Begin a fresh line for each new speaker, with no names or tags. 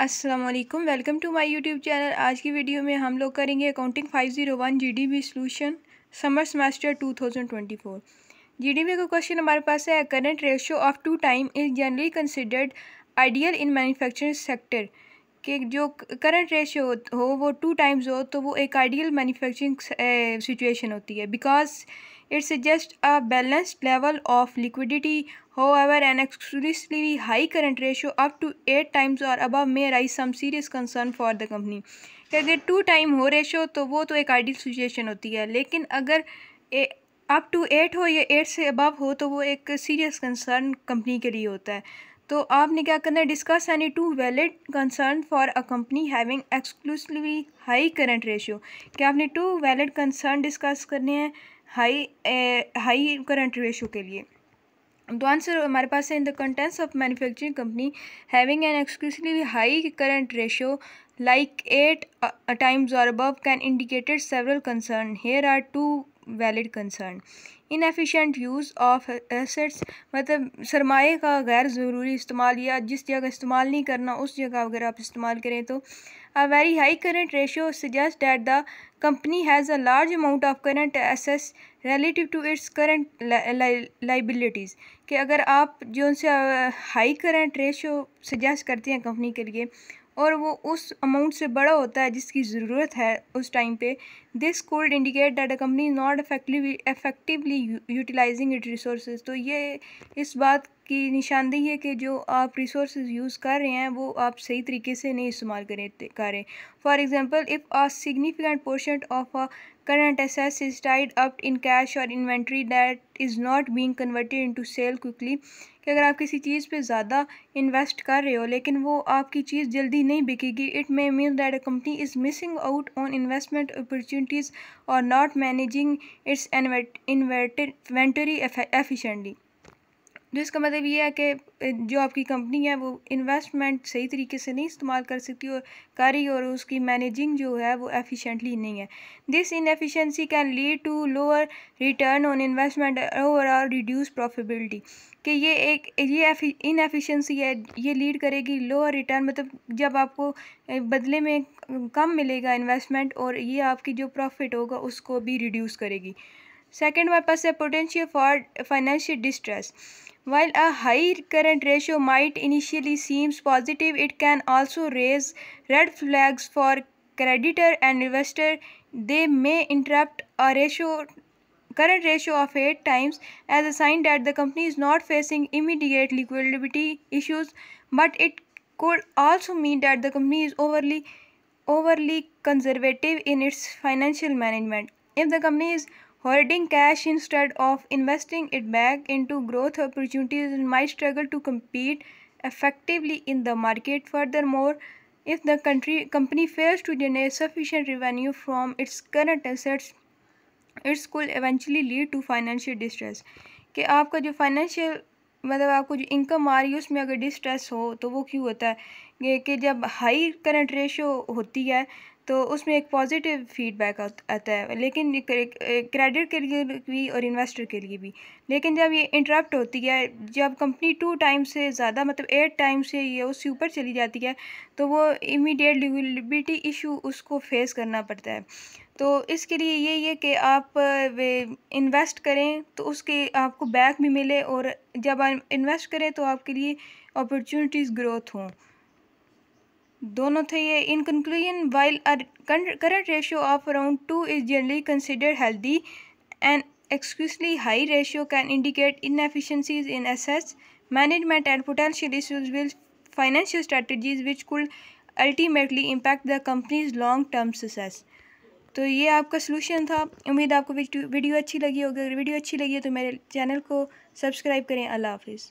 अस्सलाम वालेकुम welcome to my YouTube channel आज की वीडियो में हम लोग करेंगे accounting 501 GDB solution summer semester 2024 GDB का क्वेश्चन हमारे पास है current ratio of two time is generally considered ideal in manufacturing sector कि जो करंट रेशियो हो, वो टू टाइम्स हो तो वो एक आइडियल मैन्युफैक्चरिंग सिचुएशन होती है. Because it suggest a balanced level of liquidity However, an exclusively high current ratio up to eight times or above may raise some serious concern for the company. अगर two time हो ratio तो वो तो एक ideal situation होती है। लेकिन अगर अप टू एट हो या एट से अबव हो तो वो एक सीरियस कंसर्न कंपनी के लिए होता है। तो आपने क्या करना है? Discuss any two valid concern for a company having exclusively high current ratio क्या आपने टू वैलिड कंसर्न डिस्कस करने हैं? हाई हाई करंट रेशो के लिए। तो आंसर हमारे पास है in the contents of manufacturing company having an exclusively high current ratio like 8 uh, times or can indicated several concern here are two valid concern. Inefficient use of assets मतलब सरमाए का गैर ज़रूरी इस्तेमाल या जिस जगह इस्तेमाल नहीं करना, उस जगह अगर आप इस्तेमाल करें तो। A very high current ratio suggest that the company has a large amount of current assess relative to its current liabilities कि अगर आप जो उनसे हाई करेंट रेशियो सजेस्ट करते हैं कंपनी के लिए, और वो उस अमाउंट से बड़ा होता है जिसकी ज़रूरत है उस टाइम पे this could indicate that a company not effectively utilizing it resource तो ये, इस बात की निशानदेही है कि जो आप रिसोर्स यूज़ कर रहे हैं, वो आप सही तरीके से नहीं इस्तेमाल करें करें for example if a significant portion of a assess is tied up in cash और inventory that is not being converted into sale quickly कि अगर आप किसी चीज़ पे ज़्यादा इन्वेस्ट कर रहे हो, लेकिन वो आपकी चीज़ जल्दी नहीं बिकेगी it may mean that a company is missing out on investment opportunities और not managing its inventory efficiently जो इसका मतलब ये है कि जो आपकी कंपनी है, वो इन्वेस्टमेंट सही तरीके से नहीं इस्तेमाल कर सकती और कर रही और उसकी मैनेजिंग जो है, वो एफिशिएंटली नहीं है। This inefficiency can lead to lower return on investment overall reduce profitability कि ये एक, ये इन एफिशिएंसी है, ये लीड करेगी लोअर रिटर्न मतलब जब आपको बदले में कम मिलेगा इन्वेस्टमेंट और ये आपकी जो प्रॉफिट होगा, उसको भी रिड्यूस करेगी। Second bypass a potential for financial distress. While a high current ratio might initially seem positive, it can also raise red flags for creditor and investor. They may interrupt a ratio current ratio of 8 times as a sign that the company is not facing immediate liquidity issues, but it could also mean that the company is overly overly conservative in its financial management. If the company is Hoarding cash instead of investing it back into growth opportunities might struggle to compete effectively in the market. Furthermore, if the country, company fails to generate sufficient revenue from its current assets, it could eventually lead to financial distress. कि आपका जो financial मतलब आपको जो income आ रही है उसमें अगर डिस्ट्रेस हो तो वो क्यों होता है कि जब हाई करंट रेशियो होती है तो उसमें एक पॉजिटिव फीडबैक आता है, लेकिन क्रेडिट के लिए भी और इन्वेस्टर के लिए भी। लेकिन जब ये इंटरप्ट होती है, जब कंपनी टू टाइम से ज़्यादा मतलब एट टाइम से ये उससे ऊपर चली जाती है तो वो इमीडिएट लिबिलिटी इशू उसको फेस करना पड़ता है। तो इसके लिए यही है कि आप इन्वेस्ट करें तो उसके आपको बैक भी मिले और जब आप इन्वेस्ट करें तो आपके लिए अपॉर्चुनिटीज़ ग्रोथ हों। दोनों थे ये। In conclusion while current ratio of around two is generally considered healthy and excessively high ratio can indicate inefficiencies in assess management and potential issues financial strategies which could ultimately impact the company's long term success तो ये आपका solution था। उम्मीद आपको video अच्छी लगी होगी। अगर वीडियो अच्छी लगी है तो मेरे चैनल को सब्सक्राइब करें। अल्लाह हाफिज़।